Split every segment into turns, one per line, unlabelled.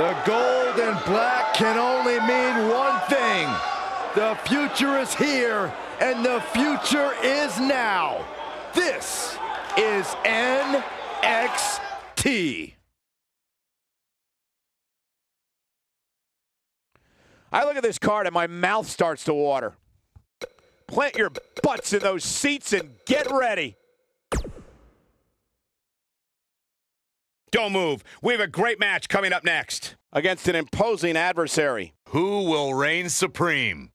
The gold and black can only mean one thing. The future is here, and the future is now. This is NXT.
I look at this card and my mouth starts to water. Plant your butts in those seats and get ready.
Don't move. We have a great match coming up next.
Against an imposing adversary.
Who will reign supreme?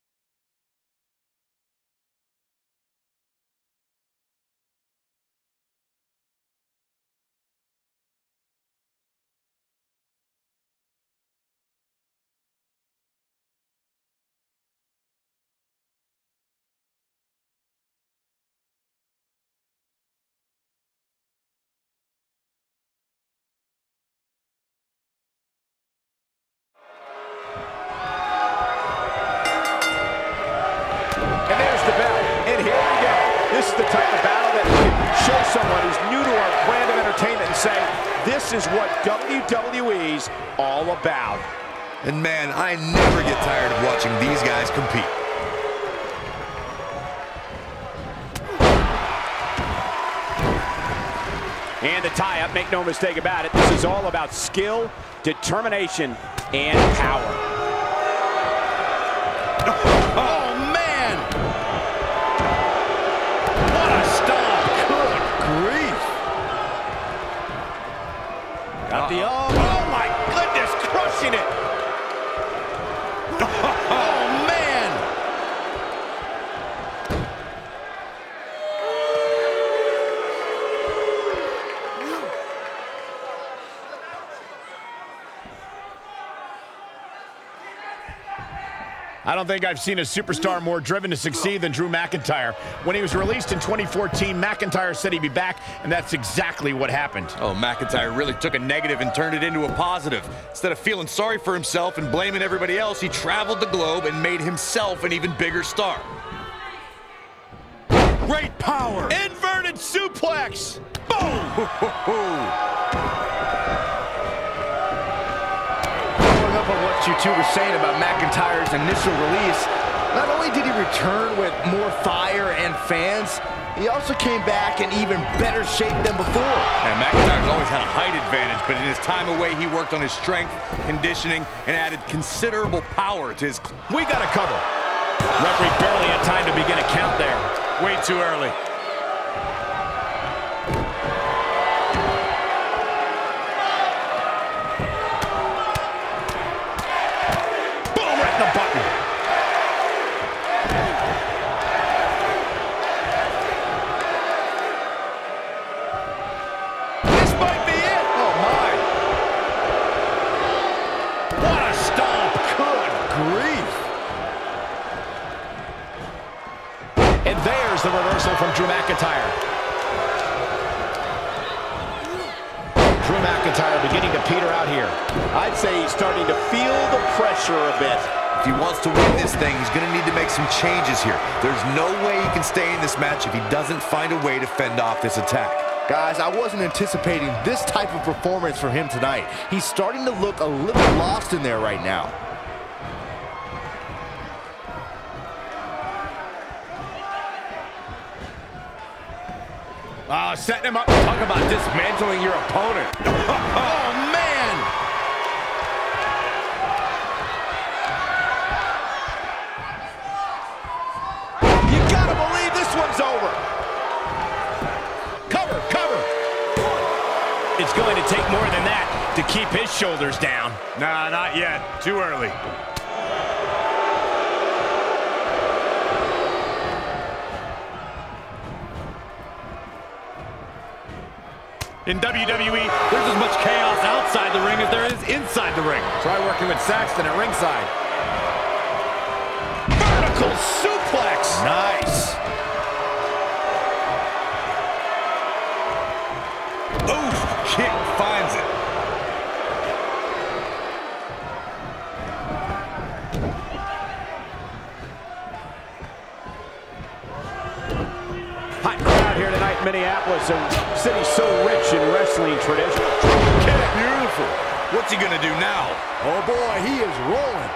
This is the type of battle that we can show someone who's new to our brand of entertainment and say, this is what WWE's all about.
And man, I never get tired of watching these guys compete.
And the tie-up, make no mistake about it, this is all about skill, determination, and power.
The arm.
Oh my goodness, crushing it!
I don't think I've seen a superstar more driven to succeed than Drew McIntyre. When he was released in 2014, McIntyre said he'd be back, and that's exactly what happened.
Oh, McIntyre really took a negative and turned it into a positive. Instead of feeling sorry for himself and blaming everybody else, he traveled the globe and made himself an even bigger star.
Great power!
Inverted suplex!
Following what you two were saying about McIntyre's initial release, not only did he return with more fire and fans, he also came back in even better shape than before.
And McIntyre's always had a height advantage, but in his time away, he worked on his strength, conditioning, and added considerable power to his...
We got to cover. Referee barely had time to begin a count there. Way too early.
Here.
There's no way he can stay in this match if he doesn't find a way to fend off this attack.
Guys, I wasn't anticipating this type of performance from him tonight. He's starting to look a little lost in there right now.
Oh, setting him up. Talk about dismantling your opponent.
Oh,
to keep his shoulders down. Nah, not yet. Too early. In WWE, there's as much chaos outside the ring as there is inside the ring.
Try working with Saxton at ringside. Vertical suplex.
Nice.
Oof, kick
Minneapolis, a city so rich in wrestling tradition.
Beautiful.
What's he gonna do now?
Oh boy, he is rolling.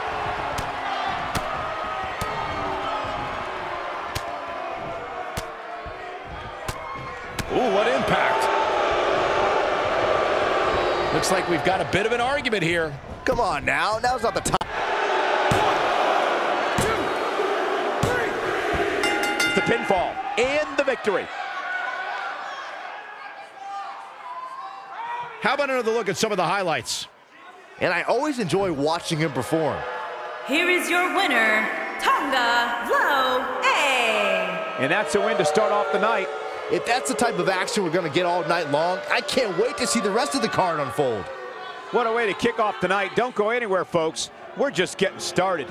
Ooh, what impact. Looks like we've got a bit of an argument here.
Come on now, now's not the time.
The pinfall and the victory.
How about another look at some of the highlights?
And I always enjoy watching him perform.
Here is your winner, Tonga Low A.
And that's a win to start off the night.
If that's the type of action we're going to get all night long, I can't wait to see the rest of the card unfold.
What a way to kick off the night. Don't go anywhere, folks. We're just getting started.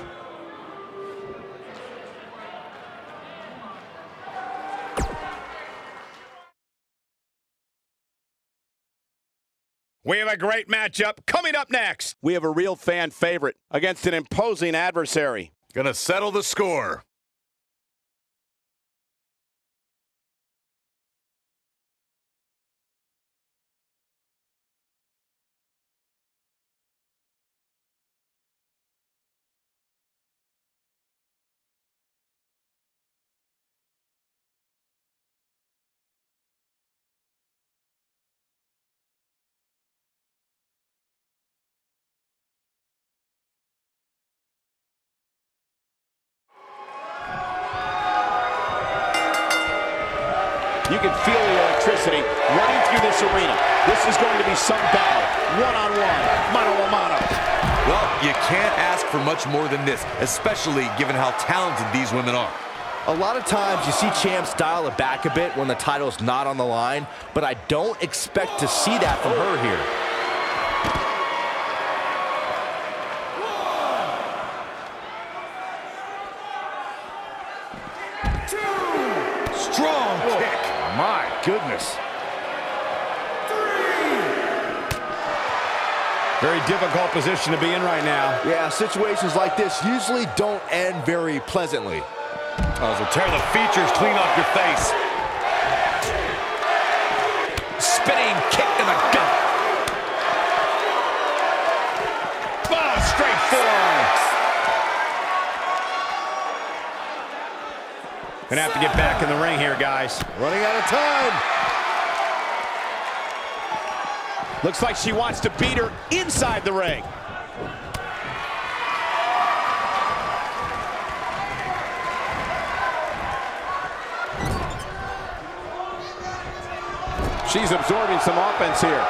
We have a great matchup coming up next.
We have a real fan favorite against an imposing adversary.
Gonna settle the score. More than this, especially given how talented these women are.
A lot of times you see champs dial it back a bit when the title's not on the line, but I don't expect to see that from her here.
Strong kick.
My goodness.
Very difficult position to be in right now.
Yeah, situations like this usually don't end very pleasantly.
Oh, so tear the features clean off your face. Spinning kick to the gut.
Oh, straight forearm. Gonna have to get back in the ring here, guys.
Running out of time.
Looks like she wants to beat her inside the ring. She's absorbing some offense here.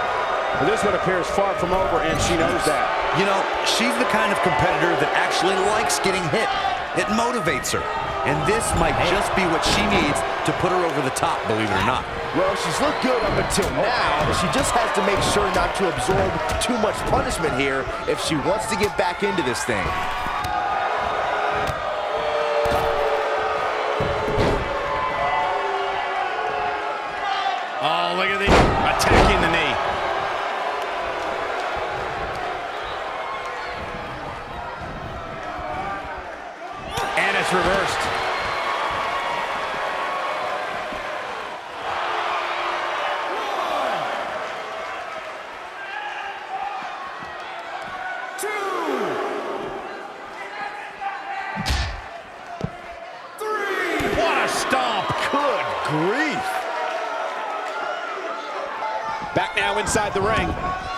But this one appears far from over, and she knows that.
You know, she's the kind of competitor that actually likes getting hit. It motivates her. And this might just be what she needs to put her over the top, believe it or not.
Well, she's looked good up until now, she just has to make sure not to absorb too much punishment here if she wants to get back into this thing.
Inside the ring.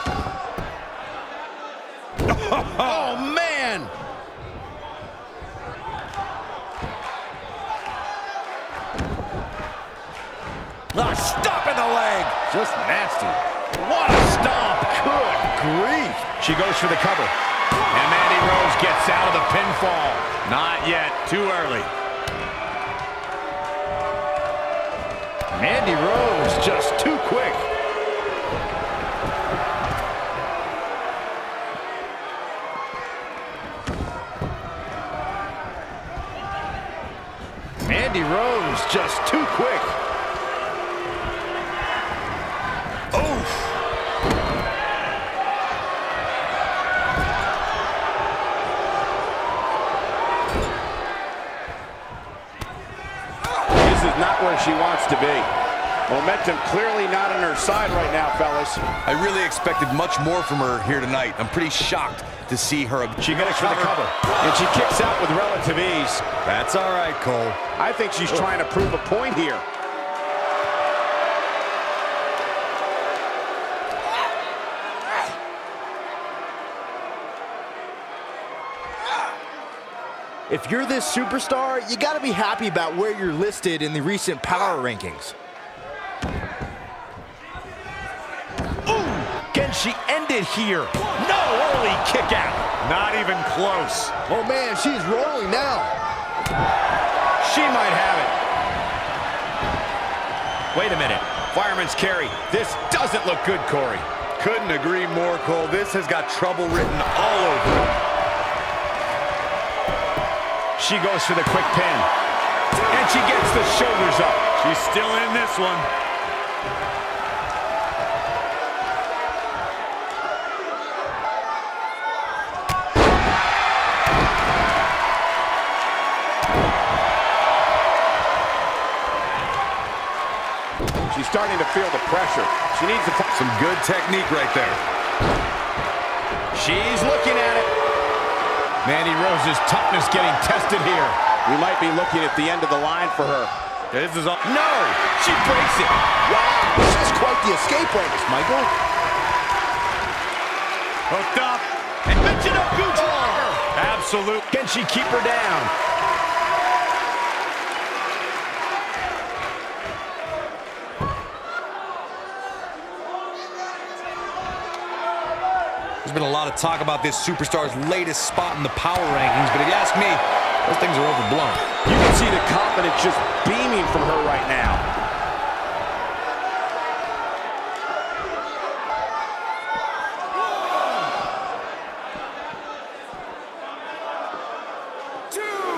From her here tonight. I'm pretty shocked to see her.
She goes for the cover.
And she kicks out with relative ease.
That's all right, Cole.
I think she's trying to prove a point here.
If you're this superstar, you got to be happy about where you're listed in the recent power rankings.
Ooh, can she end it here? No early kick out. Not even close.
Oh man, she's rolling now.
She might have it. Wait a minute. Fireman's carry. This doesn't look good, Corey.
Couldn't agree more, Cole. This has got trouble written all over it.
She goes for the quick pin. And she gets the shoulders up. She's still in this one.
Pressure. She needs to
some good technique right there.
She's looking at it. Mandy Rose's toughness getting tested here.
We might be looking at the end of the line for her.
This is all. No! She breaks it.
Wow, she's quite the escape artist, Michael.
Hooked up. And mention a Goudreau. Absolute. Can she keep her down?
There's been a lot of talk about this superstar's latest spot in the power rankings, but if you ask me, those things are overblown.
You can see the confidence just beaming from her right now.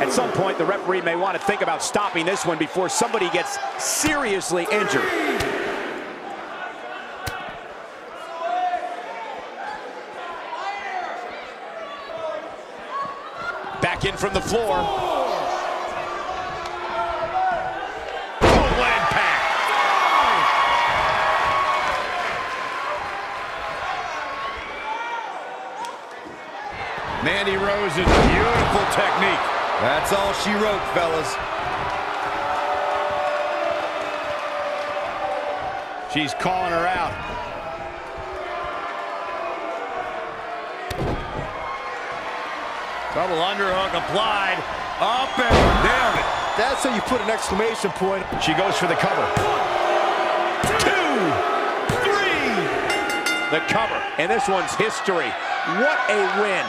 At some point, the referee may want to think about stopping this one before somebody gets seriously injured.
Back in from the floor. Mandy Rose's beautiful technique.
That's all she wrote, fellas.
She's calling her out. Double underhook applied. Up and down.
That's how you put an exclamation point.
She goes for the cover. Two, three.
The cover, and this one's history. What a win.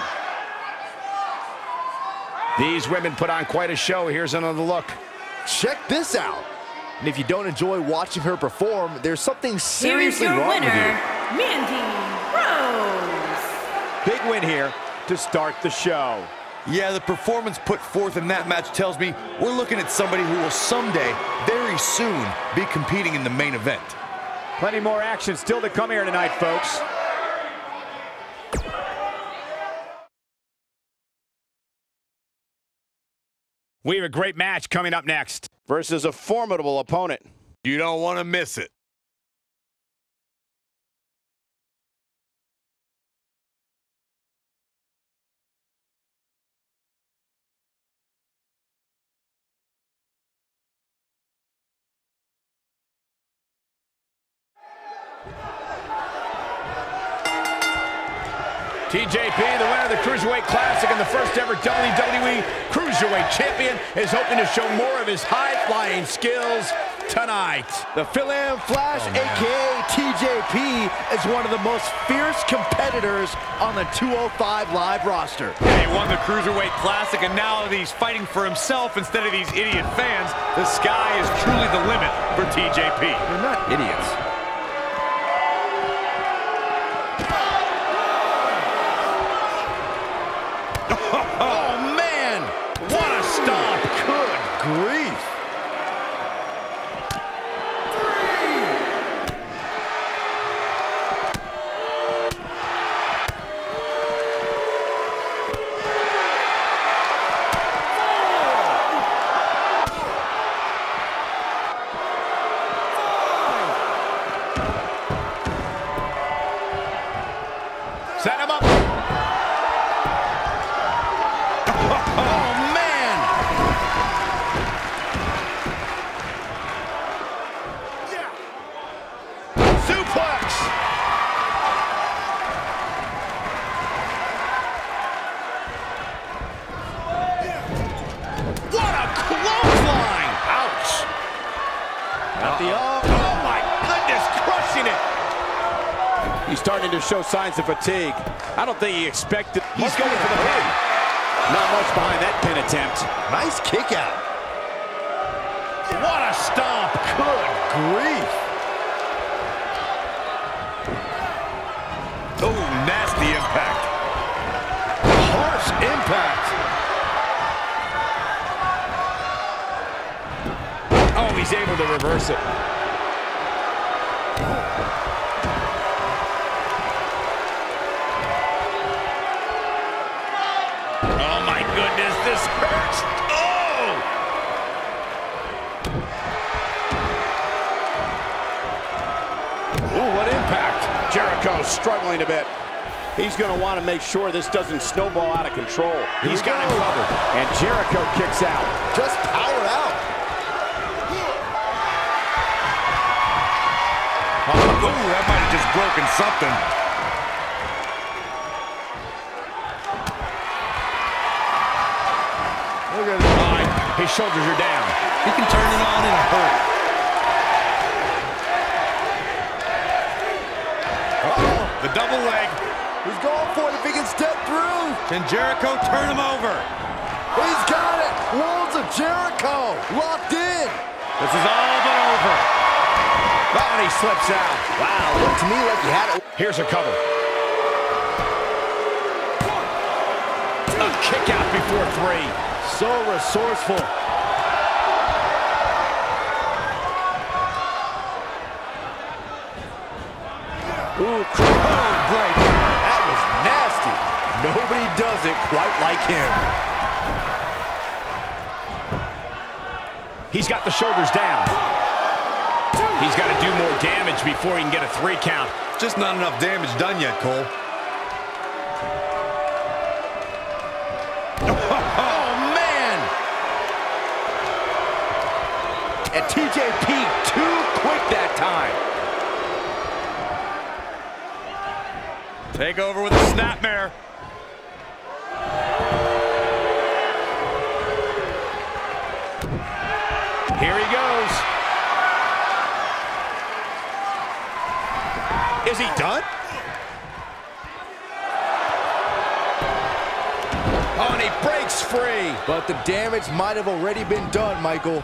These women put on quite a show. Here's another look.
Check this out. And if you don't enjoy watching her perform, there's something seriously
your
wrong
winner,
with you.
Mandy Rose.
Big win here to start the show.
Yeah, the performance put forth in that match tells me we're looking at somebody who will someday, very soon, be competing in the main event.
Plenty more action still to come here tonight, folks.
We have a great match coming up next.
Versus a formidable opponent.
You don't want to miss it.
Cruiserweight Classic and the first ever WWE Cruiserweight Champion, is hoping to show more of his high-flying skills tonight.
The Phil-Am Flash, oh, a.k.a. TJP, is one of the most fierce competitors on the 205 Live roster.
He won the Cruiserweight Classic, and now that he's fighting for himself instead of these idiot fans, the sky is truly the limit for TJP.
They're not idiots.
Show signs of fatigue. I don't think he expected. He's going for the pin. Not much behind that pin attempt.
Nice kick out.
What a stomp.
Good grief.
Oh, nasty impact.
Harsh impact.
Oh, he's able to reverse it.
Ooh, what impact. Jericho struggling a bit. He's going to want to make sure this doesn't snowball out of control.
He's got him covered.
And Jericho kicks out.
Just power out.
Oh, that might have just broken something.
Look at him.
Fine. His shoulders are down.
He can turn it on in a hurry. Double leg.
He's going for it if he can step through.
Can Jericho turn him over?
He's got it. Walls of Jericho locked in.
This is all but over.
Oh, and he slips out.
Wow, looked to me like he had it.
Here's a cover. A kick out before three.
So resourceful. Like him.
He's got the shoulders down. He's got to do more damage before he can get a three count.
Just not enough damage done yet, Cole.
Oh, man!
And TJP too quick that time.
Take over with a snapmare.
Here he goes. Is he done? Oh, and he breaks free.
But the damage might have already been done, Michael.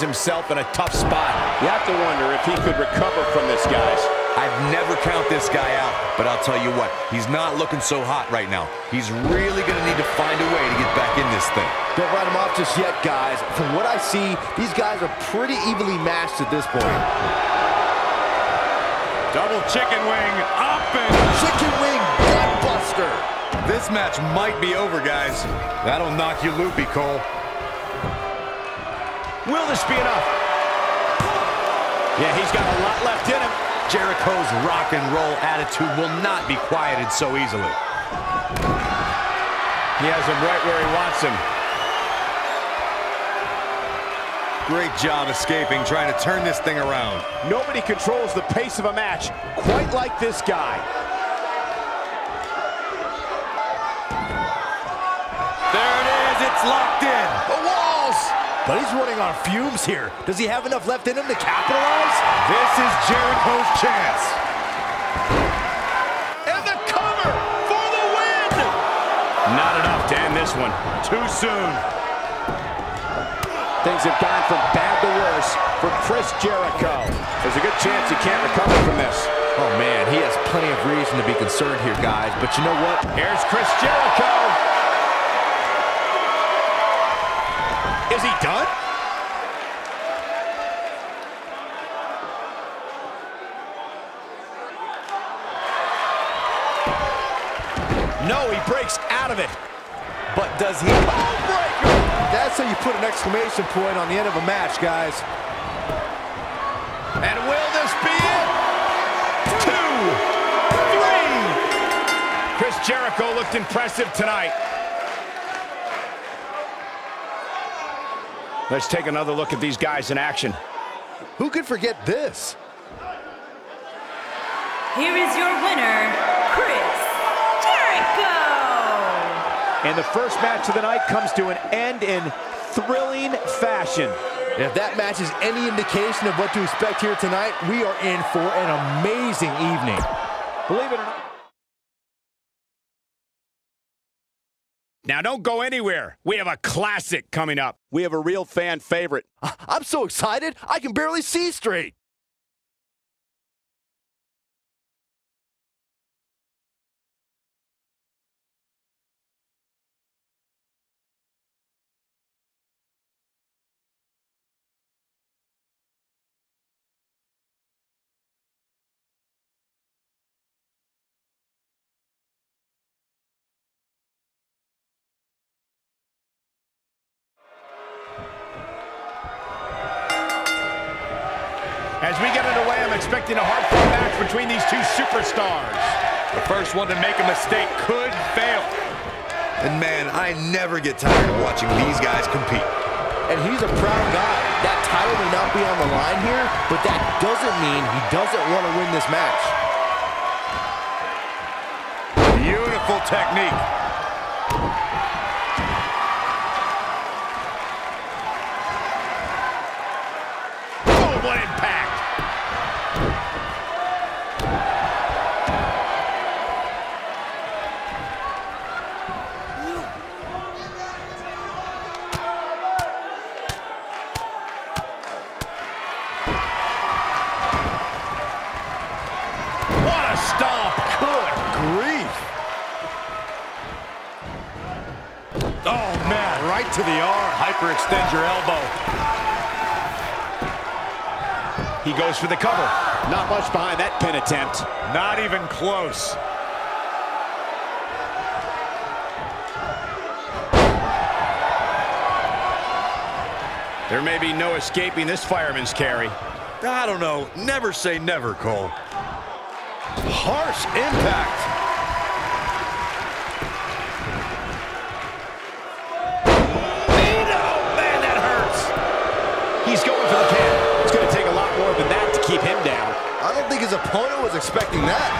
Finds himself in a tough spot.
You have to wonder if he could recover from this, guys.
I'd never count this guy out, but I'll tell you what, he's not looking so hot right now. He's really going to need to find a way to get back in this thing.
Don't write him off just yet, guys. From what I see, these guys are pretty evenly matched at this point.
Double chicken wing up and...
Chicken wing gutbuster.
This match might be over, guys. That'll knock you loopy, Cole.
This be enough? Yeah, he's got a lot left in him.
Jericho's rock and roll attitude will not be quieted so easily.
He has him right where he wants him.
Great job escaping, trying to turn this thing around.
Nobody controls the pace of a match quite like this guy.
There it is, it's locked in.
Oh, But he's running on fumes here. Does he have enough left in him to capitalize?
This is Jericho's chance.
And the cover for the win! Not enough to end this one.
Too soon.
Things have gone from bad to worse for Chris Jericho. There's a good chance he can't recover from this.
Oh, man, he has plenty of reason to be concerned here, guys. But you know what?
Here's Chris Jericho. Is he done? No, he breaks out of it.
But does he...
That's how you put an exclamation point on the end of a match, guys.
And will this be it? Two, three, Chris Jericho looked impressive tonight. Let's take another look at these guys in action.
Who could forget this?
Here is your winner, Chris Jericho.
And the first match of the night comes to an end in thrilling fashion.
And if that match is any indication of what to expect here tonight, we are in for an amazing evening.
Believe it or not.
Now, don't go anywhere. We have a classic coming up.
We have a real fan favorite.
I'm so excited, I can barely see straight.
Two superstars. The first one to make a mistake could fail.
And man, I never get tired of watching these guys compete.
And he's a proud guy. That title may not be on the line here, but that doesn't mean he doesn't want to win this match.
Beautiful technique. To the arm. Hyperextend your elbow. He goes for the cover.
Not much behind that pin attempt.
Not even close. There may be no escaping this fireman's carry.
I don't know. Never say never, Cole.
Harsh impact. Opponent was expecting that.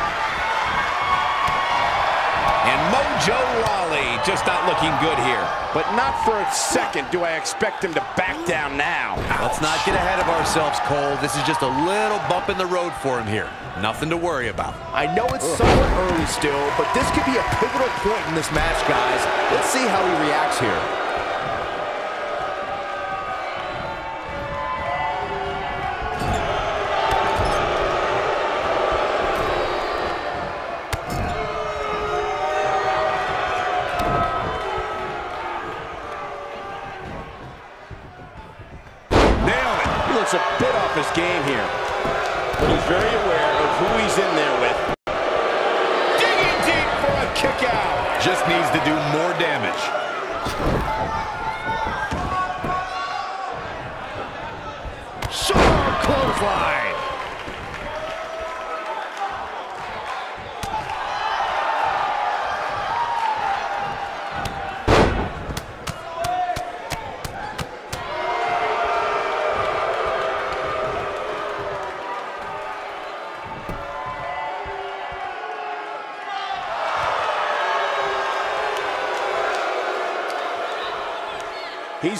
And Mojo Rawley just not looking good here.
But not for a second do I expect him to back down now.
Let's not get ahead of ourselves, Cole. This is just a little bump in the road for him here. Nothing to worry about.
I know it's somewhat early still, but this could be a pivotal point in this match, guys. Let's see how he reacts here.
Looks a bit off his game here. But he's very aware of who he's in there with.
Digging deep for a kick out.
Just needs to do more damage.
Sharp clothesline.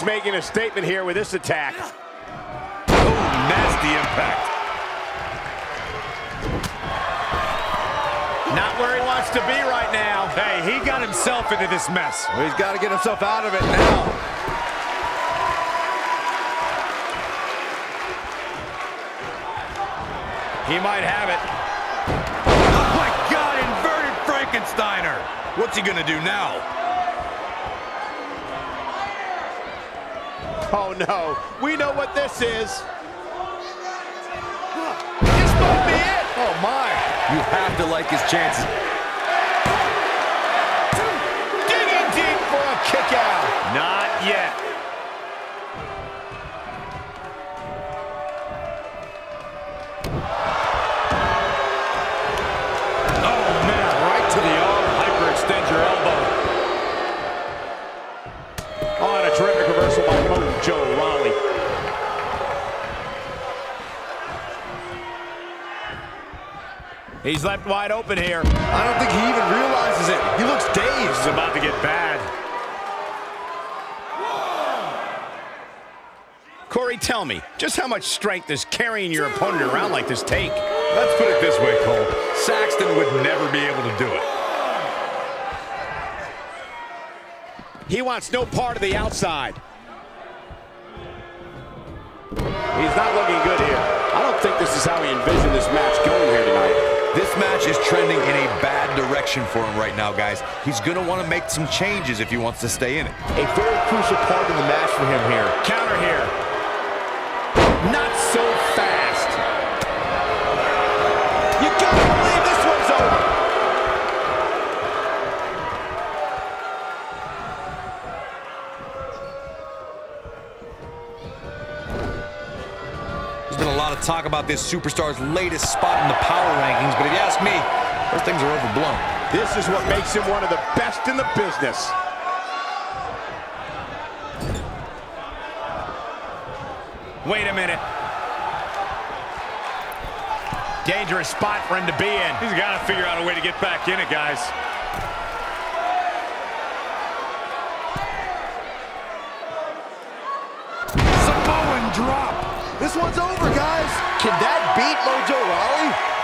He's making a statement here with this attack.
Oh, nasty impact.
Not where he wants to be right now.
Hey, he got himself into this mess.
Well, he's got to get himself out of it now.
He might have it.
Oh my God, inverted Frankensteiner. What's he gonna do now?
Oh no, we know what this is.
This might be it.
Oh, my.
You have to like his chances.
He's left wide open here.
I don't think he even realizes it. He looks dazed.
This is about to get bad.
Corey, tell me, just how much strength does carrying your opponent around like this take?
Let's put it this way, Cole. Saxton would never be able to do it.
He wants no part of the outside. He's not looking good here. I don't think this is how he envisioned this match going here tonight.
This match is trending in a bad direction for him right now, guys. He's going to want to make some changes if he wants to stay in it.
A very crucial part of the match for him here.
Counter here.
There's been a lot of talk about this superstar's latest spot in the power rankings, but if you ask me, those things are overblown.
This is what makes him one of the best in the business.
Wait a minute. Dangerous spot for him to be in.
He's got to figure out a way to get back in it, guys.
Samoan drop. This one's over, guys. Can that beat Mojo Rawley?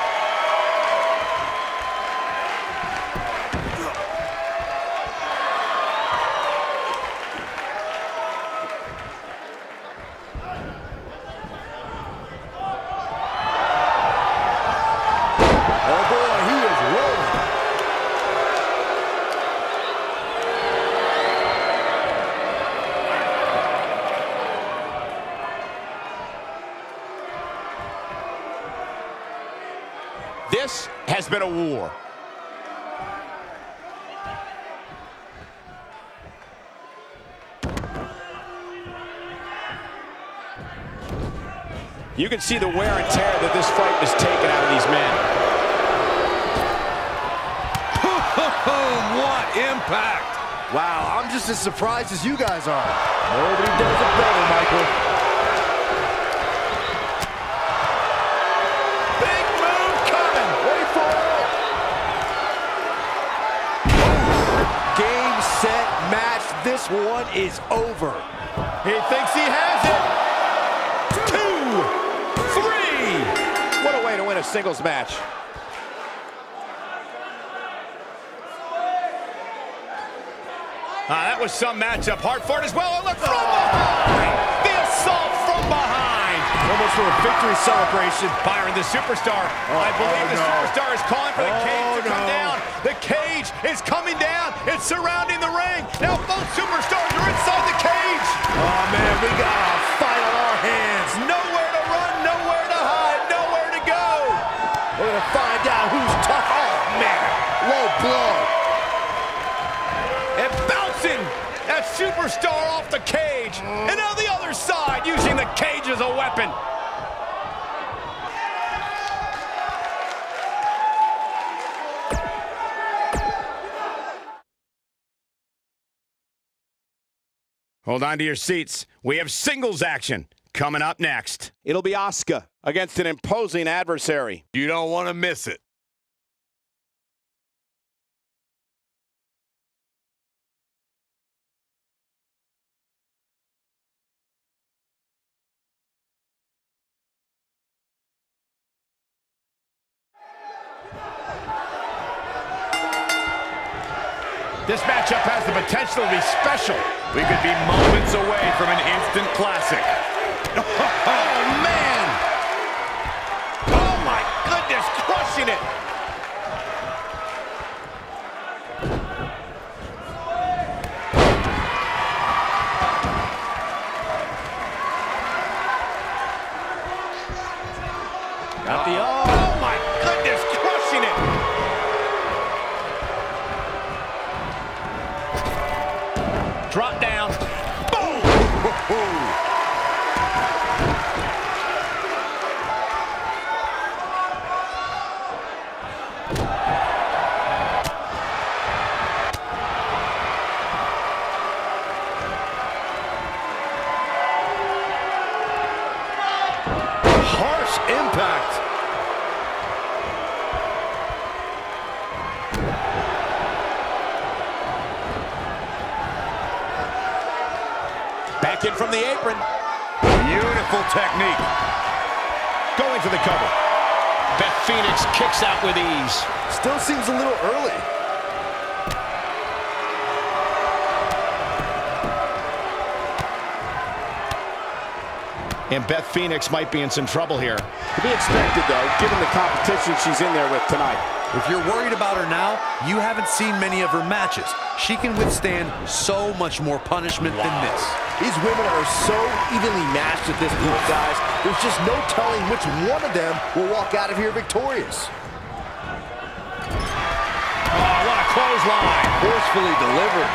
You can see the wear and tear that this fight has taken out of these men.
What impact!
Wow, I'm just as surprised as you guys are. Nobody does it better, Michael.
Big move coming. Wait for it.
Game, set, match. This one is over.
He thinks he has
singles match.
Ah, that was some matchup. Hartford as well. Look from behind. The assault from behind.
Almost for a victory celebration.
Byron, the superstar. I believe
oh,
the
no.
superstar is calling for the
Oh,
cage to come down. The cage is coming down. It's surrounding the ring. Now both superstars are inside the cage.
Oh, man, we got a fight on our hands.
Nowhere superstar off the cage. And on the other side, using the cage as a weapon. Hold on to your seats. We have singles action coming up next.
It'll be Asuka against an imposing adversary.
You don't want to miss it.
This matchup has the potential to be special.
We could be moments away from an instant classic.
Beth Phoenix might be in some trouble here.
To be expected, though, given the competition she's in there with tonight.
If you're worried about her now, you haven't seen many of her matches. She can withstand so much more punishment than this.
These women are so evenly matched at this point, guys. There's just no telling which one of them will walk out of here victorious.
Oh, what a clothesline.
Forcefully delivered.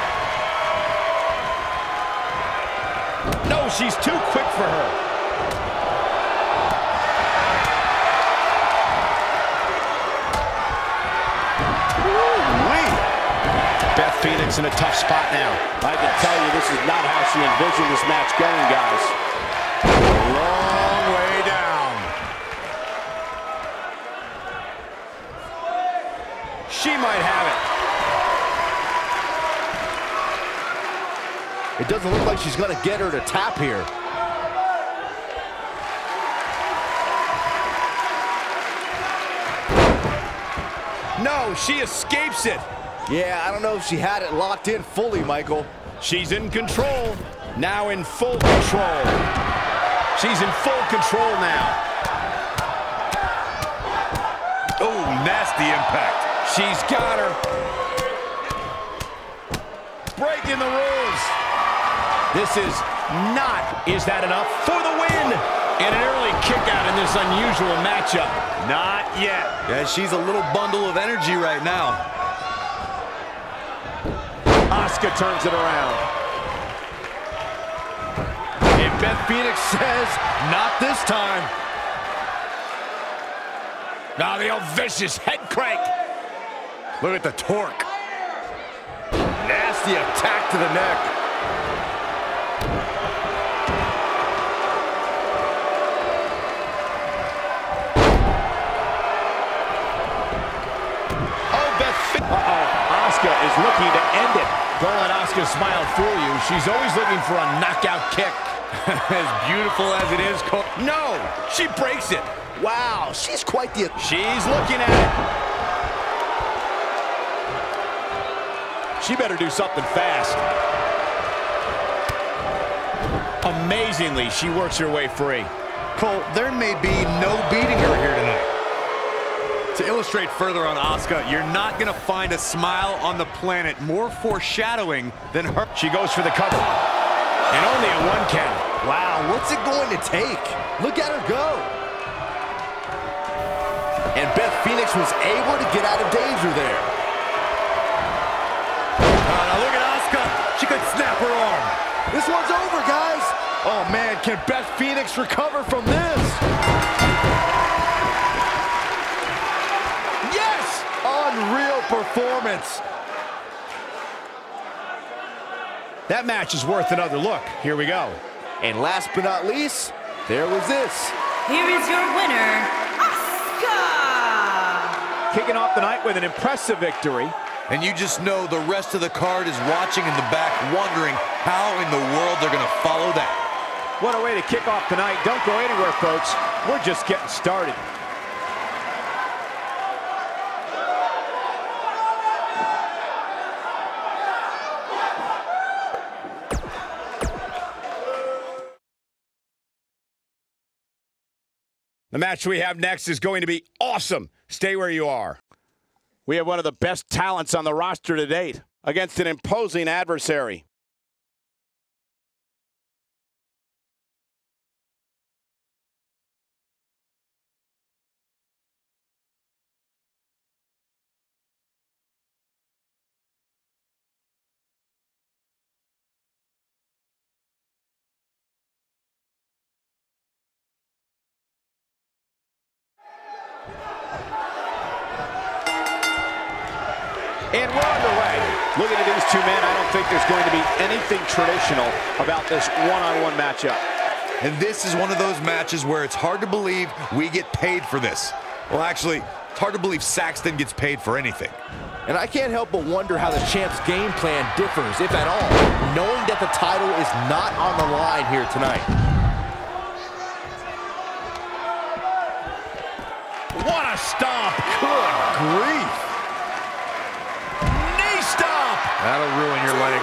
No, she's too quick for her. Beth Phoenix in a tough spot now.
I can tell you this is not how she envisioned this match going, guys.
Long way down. She might have
It It doesn't look like she's going to get her to tap here.
No, she escapes it.
Yeah, I don't know if she had it locked in fully, Michael.
She's in control. Now in full control. She's in full control now.
Oh, nasty impact.
She's got her. Breaking the rules. This is not, is that enough? For the win! And an early kick out in this unusual matchup. Not yet.
Yeah, she's a little bundle of energy right now.
Asuka turns it around.
And Beth Phoenix says, not this time.
Now the old vicious head crank.
Look at the torque.
Nasty attack to the neck.
Is looking to end it.
Don't let Asuka smile fool you. She's always looking for a knockout kick.
as beautiful as it is, Cole.
No, she breaks it.
Wow, she's quite the...
She's looking at it.
She better do something fast.
Amazingly, she works her way free.
Cole, there may be no beating her here tonight. To illustrate further on Asuka, you're not going to find a smile on the planet more foreshadowing than her.
She goes for the cover. And only a one count.
Wow, what's it going to take? Look at her go. And Beth Phoenix was able to get out of danger there.
Uh, now look at Asuka. She could snap her arm.
This one's over, guys. Oh, man, can Beth Phoenix recover from this? Unreal performance.
That match is worth another look. Here we go.
And last but not least, there was this.
Here is your winner, Asuka!
Kicking off the night with an impressive victory.
And you just know the rest of the card is watching in the back, wondering how in the world they're going to follow that.
What a way to kick off tonight. Don't go anywhere, folks. We're just getting started.
The match we have next is going to be awesome. Stay where you are.
We have one of the best talents on the roster to date against an imposing adversary. Traditional about this one-on-one matchup.
And this is one of those matches where it's hard to believe we get paid for this. Well, actually, it's hard to believe Saxton gets paid for anything.
And I can't help but wonder how the champ's game plan differs, if at all, knowing that the title is not on the line here tonight.
What a stomp. Good grief. Knee stomp.
That'll ruin your leg.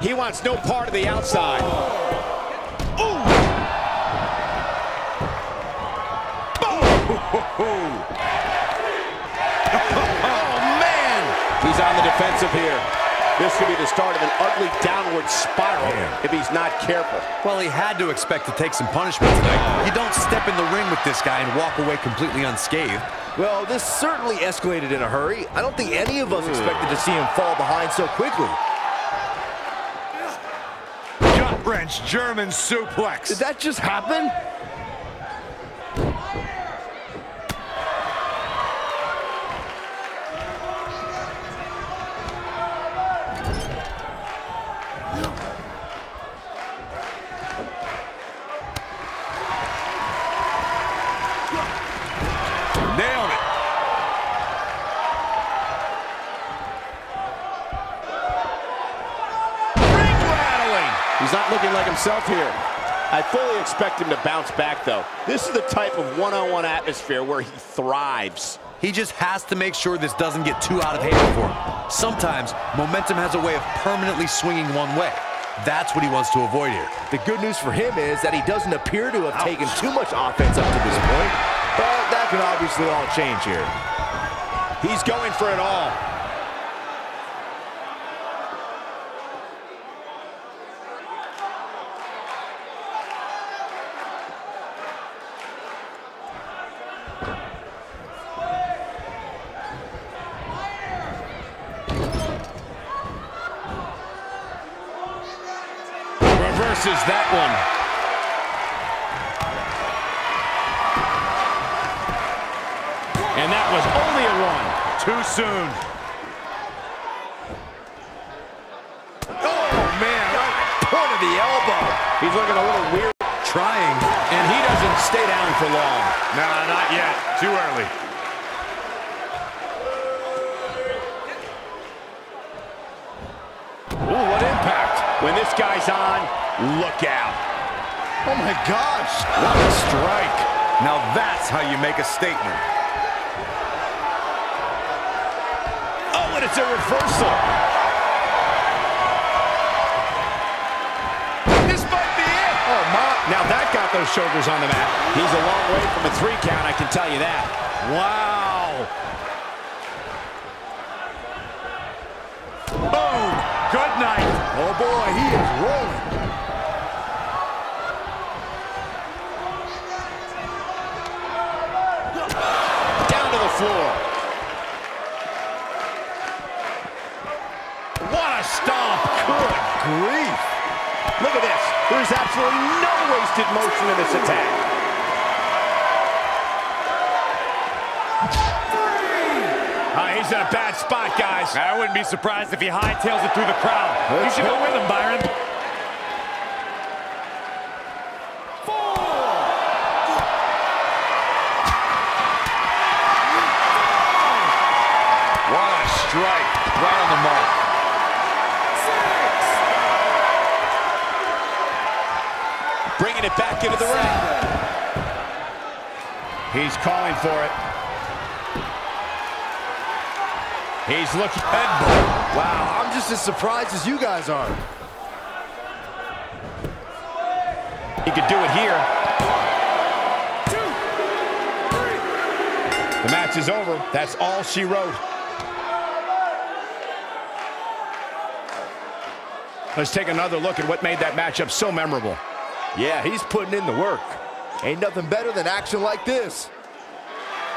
He wants no part of the outside.
Oh, man.
He's on the defensive here. This could be the start of an ugly downward spiral if he's not careful.
Well, he had to expect to take some punishment tonight. Ah. You don't step in the ring with this guy and walk away completely unscathed.
Well, this certainly escalated in a hurry. I don't think any of us expected to see him fall behind so quickly.
Gut wrench German suplex.
Did that just happen?
Himself here. I fully expect him to bounce back, though. This is the type of one-on-one atmosphere where he thrives.
He just has to make sure this doesn't get too out of hand for him. Sometimes, momentum has a way of permanently swinging one way. That's what he wants to avoid here.
The good news for him is that he doesn't appear to have taken too much offense up to this point. But that can obviously all change here.
He's going for it all.
Reverses that one. And that was only a one.
Too soon. Oh, man, right point of the elbow.
He's looking a little weird.
Trying.
And he doesn't stay down for long.
Nah, not yet. Too early.
Ooh, what impact.
When this guy's on, look out.
Oh my gosh!
What a strike. Now that's how you make a statement.
Oh, and it's a reversal. This might be it.
Oh, my.
Now that got those shoulders on the mat.
He's a long way from a three count, I can tell you that.
Wow. Boom. Good.
Oh boy, he is rolling.
Down to the floor.
What a stomp. Good grief.
Look at this. There's absolutely no wasted motion in this attack.
He's in a bad spot, guys.
I wouldn't be surprised if he hightails it through the crowd.
You should go with him, Byron.
What a strike. Right on the mark.
Bringing it back into the ring.
He's calling for it. He's looking. Headbutt.
Wow, I'm just as surprised as you guys are.
He could do it here. The match is over. That's all she wrote. Let's take another look at what made that matchup so memorable.
Yeah, he's putting in the work. Ain't nothing better than action like this.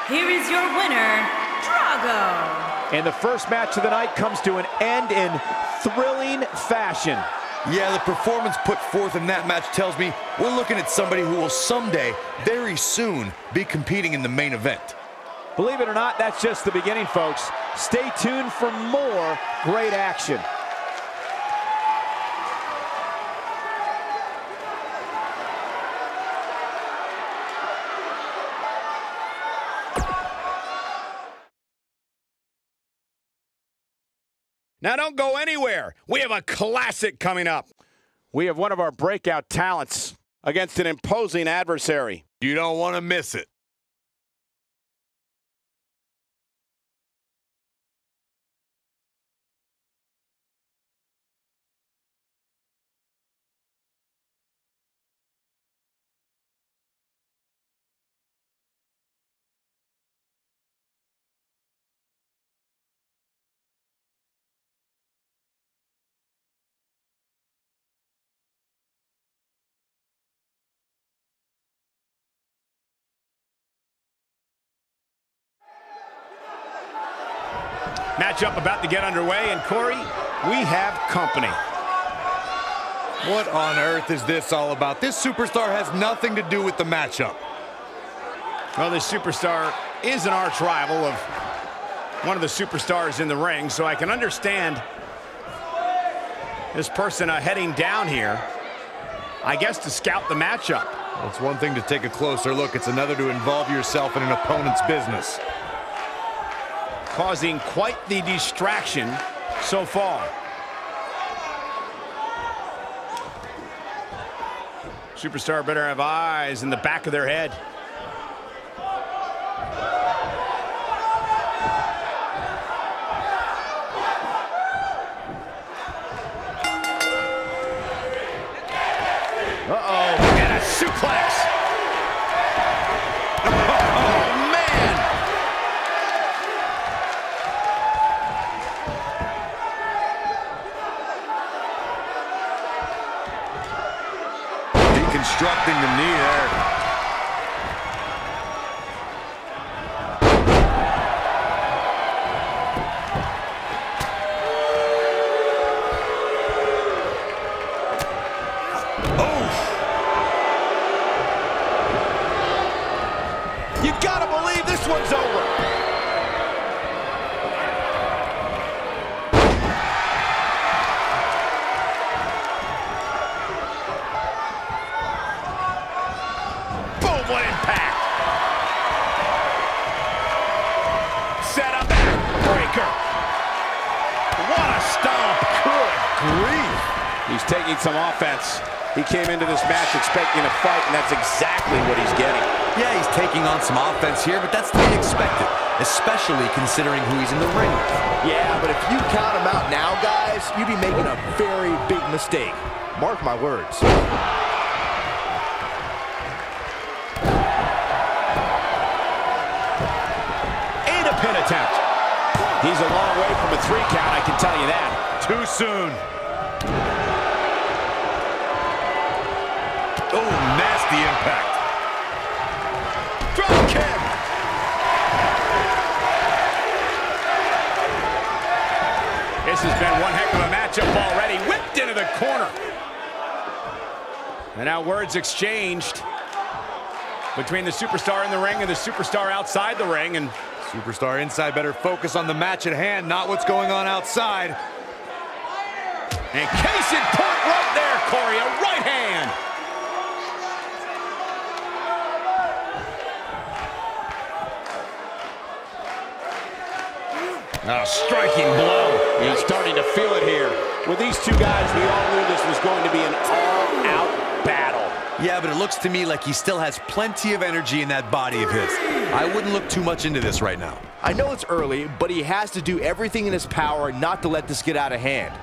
Here is your winner, Drago.
And the first match of the night comes to an end in thrilling fashion.
Yeah, the performance put forth in that match tells me we're looking at somebody who will someday, very soon, be competing in the main event.
Believe it or not, that's just the beginning, folks. Stay tuned for more great action.
Now don't go anywhere. We have a classic coming up.
We have one of our breakout talents against an imposing adversary.
You don't want to miss it.
Matchup about to get underway, and Corey, we have company.
What on earth is this all about? This superstar has nothing to do with the matchup.
Well, this superstar is an arch rival of one of the superstars in the ring, so I can understand this person uh, heading down here, I guess to scout the matchup.
It's one thing to take a closer look. It's another to involve yourself in an opponent's business.
Causing quite the distraction so far. Superstar better have eyes in the back of their head. He's taking some offense. He came into this match expecting a fight, and that's exactly what he's getting.
Yeah, he's taking on some offense here, but that's to be expected, especially considering who he's in the ring with. Yeah, but if you count him out now, guys, you'd be making a very big mistake. Mark my words.
And a pin attempt. He's a long way from a three count, I can tell you that.
Too soon. Nasty impact.
Drop kick. This has been one heck of a matchup already. Whipped into the corner. And now words exchanged between the superstar in the ring and the superstar outside the ring. And
Superstar inside better focus on the match at hand, not what's going on outside.
And case in point right there, Corey, a right hand. A striking blow. He's starting to feel it here.
With these two guys, we all knew this was going to be an all-out battle.
Yeah, but it looks to me like he still has plenty of energy in that body of his. I wouldn't look too much into this right now. I know it's early, but he has to do everything in his power not to let this get out of hand.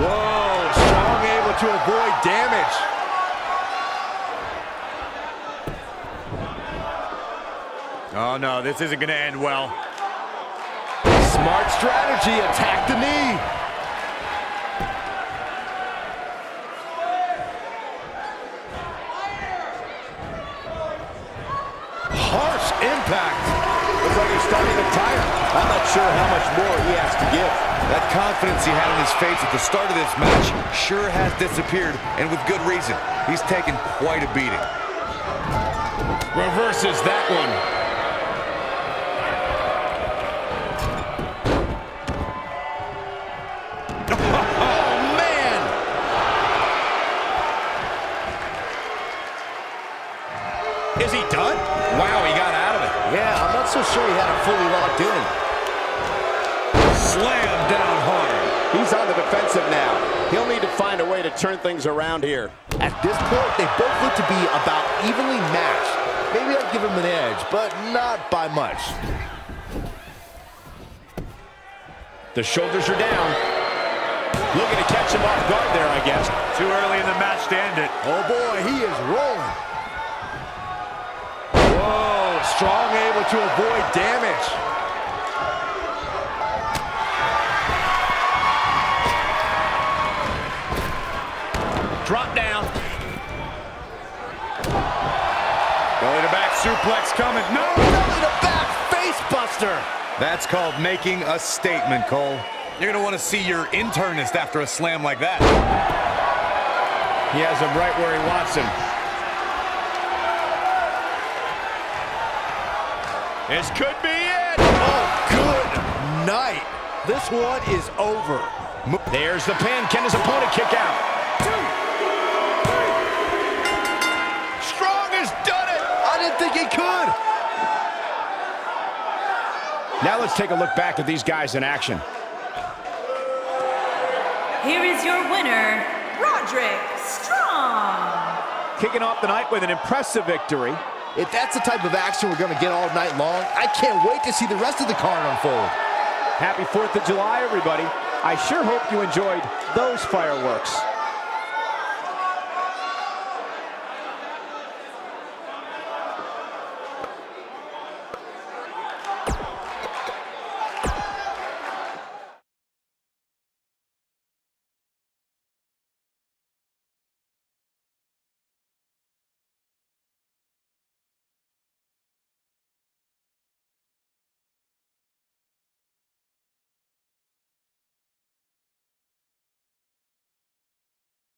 Whoa, Strong able to avoid damage.
Oh, no, this isn't going to end well.
Smart strategy, attack the knee.
Harsh impact. Looks like he's starting to tire. I'm not sure how much more he has to give.
That confidence he had in his face at the start of this match sure has disappeared, and with good reason. He's taken quite a beating.
Reverses that one. Wow, he got out of it.
Yeah, I'm not so sure he had it fully locked in.
slam down hard.
He's on the defensive now. He'll need to find a way to turn things around here.
At this point, they both look to be about evenly matched. Maybe I'll give him an edge, but not by much.
The shoulders are down. Looking to catch him off guard there, I guess.
Too early in the match to end it.
Oh boy, he is rolling.
Whoa, strong able to avoid damage.
Drop down.
Belly to back suplex coming. No!
Belly to back face buster.
That's called making a statement, Cole. You're gonna want to see your internist after a slam like that.
He has him right where he wants him. This could be it.
Oh, good night. This one is over.
There's the pin. Can his opponent kick out?
Strong has done it. I didn't think he could.
Now let's take a look back at these guys in action.
Here is your winner, Roderick Strong.
Kicking off the night with an impressive victory.
If that's the type of action we're going to get all night long, I can't wait to see the rest of the card unfold.
Happy 4th of July, everybody. I sure hope you enjoyed those fireworks.